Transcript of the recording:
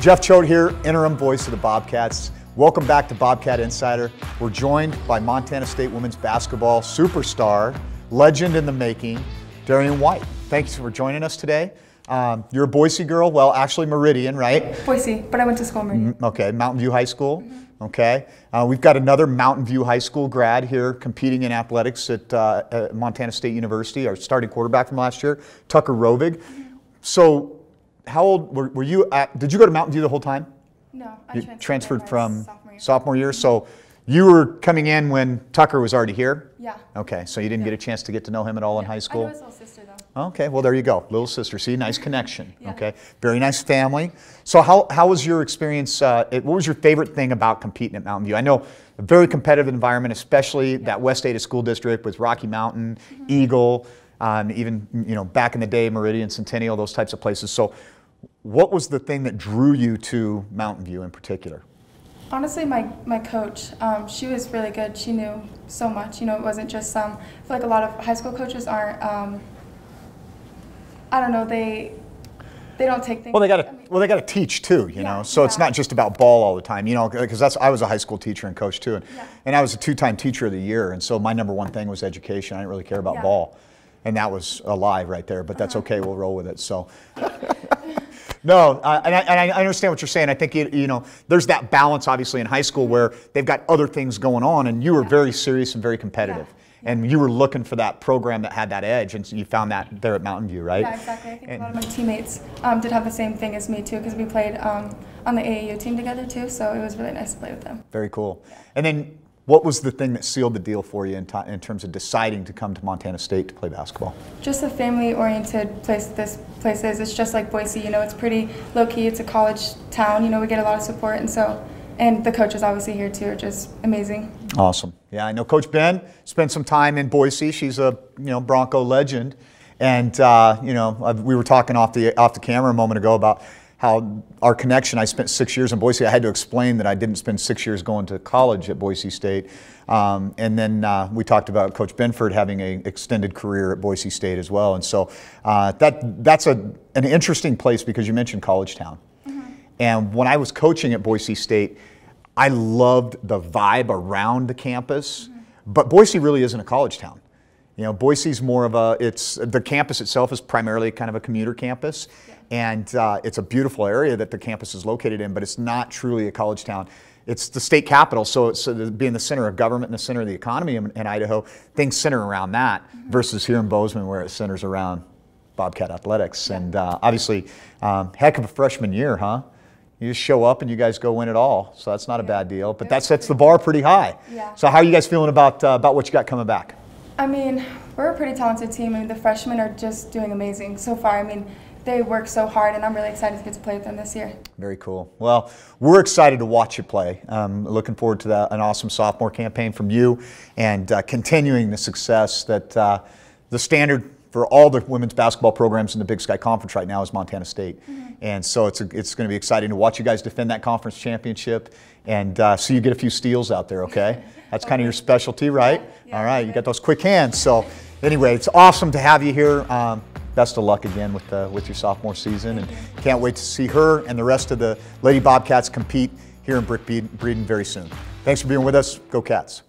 Jeff Choate here, interim voice of the Bobcats. Welcome back to Bobcat Insider. We're joined by Montana State women's basketball superstar, legend in the making, Darian White. Thanks for joining us today. Um, you're a Boise girl, well, actually Meridian, right? Boise, but I went to school Meridian. Okay, Mountain View High School. Okay, uh, we've got another Mountain View High School grad here competing in athletics at, uh, at Montana State University, our starting quarterback from last year, Tucker Rovig. So, how old were, were you at? Did you go to Mountain View the whole time? No, I You transferred, transferred from sophomore year. sophomore year. So, you were coming in when Tucker was already here. Yeah. Okay, so you didn't get a chance to get to know him at all in high school. I know his little sister though. Okay, well there you go, little sister. See, nice connection. Yeah. Okay, very nice family. So how, how was your experience? Uh, it- what was your favorite thing about competing at Mountain View? I know a very competitive environment, especially that West Ada School District with Rocky Mountain, Mm-hmm. Eagle, um, even you know back in the day, Meridian, Centennial, those types of places. So, what was the thing that drew you to Mountain View in particular? Honestly, my, my coach, um, she was really good. She knew so much. You know, it wasn't just some. I feel like a lot of high school coaches aren't. Um, I don't know. They they don't take things. Well, they got I to mean, well, they got to teach too, you Yeah, know. So it's not just about ball all the time, you know, because that's I was a high school teacher and coach too, and, Yeah. and I was a two-time teacher of the year, and so my number one thing was education. I didn't really care about Yeah. ball, and that was a lie right there. But that's Uh-huh. okay. We'll roll with it. So. No, uh, and, I, and I understand what you're saying. I think you, you know there's that balance, obviously, in high school where they've got other things going on, and you were Yeah. very serious and very competitive, Yeah. and you were looking for that program that had that edge, and so you found that there at Mountain View, right? Yeah, exactly. I think And- a lot of my teammates um, did have the same thing as me too, because we played um, on the AAU team together too. So it was really nice to play with them. Very cool. And then, what was the thing that sealed the deal for you in, in terms of deciding to come to Montana State to play basketball? Just a family-oriented place. This place is. It's just like Boise. You know, it's pretty low key. It's a college town. You know, we get a lot of support, and so, and the coaches obviously here too are just amazing. Awesome. Yeah, I know Coach Ben spent some time in Boise. She's a you know Bronco legend, and uh, you know uh, we were talking off the off the camera a moment ago about how our connection. I spent six years in Boise. I had to explain that I didn't spend six years going to college at Boise State, um, and then uh, we talked about Coach Binford having an extended career at Boise State as well. And so uh, that that's a an interesting place because you mentioned College Town. And when I was coaching at Boise State, I loved the vibe around the campus. But Boise really isn't a college town. You know, Boise's more of a, it's, the campus itself is primarily kind of a commuter campus. And uh, it's a beautiful area that the campus is located in, but it's not truly a college town. It's the state capital, so it's uh, being the center of government and the center of the economy in, in Idaho, things center around that versus here in Bozeman where it centers around Bobcat athletics. And uh, obviously, um, heck of a freshman year, huh? You just show up and you guys go win it all. So that's not a bad deal. But that sets the bar pretty high. Yeah. So how are you guys feeling about uh, about what you got coming back? I mean, we're a pretty talented team. I mean, the freshmen are just doing amazing so far. I mean, they work so hard, and I'm really excited to get to play with them this year. Very cool. Well, we're excited to watch you play. Um, looking forward to that, an awesome sophomore campaign from you and uh, continuing the success that uh, the standard for all the women's basketball programs in the Big Sky Conference right now is Montana State. And so it's, a, it's going to be exciting to watch you guys defend that conference championship and uh, see you get a few steals out there, okay? That's kind of your specialty, right? Yeah, all right, you got those quick hands. So anyway, it's awesome to have you here. Um, best of luck again with, uh, with your sophomore season. And can't wait to see her and the rest of the Lady Bobcats compete here in Brick Breeden very soon. Thanks for being with us. Go Cats.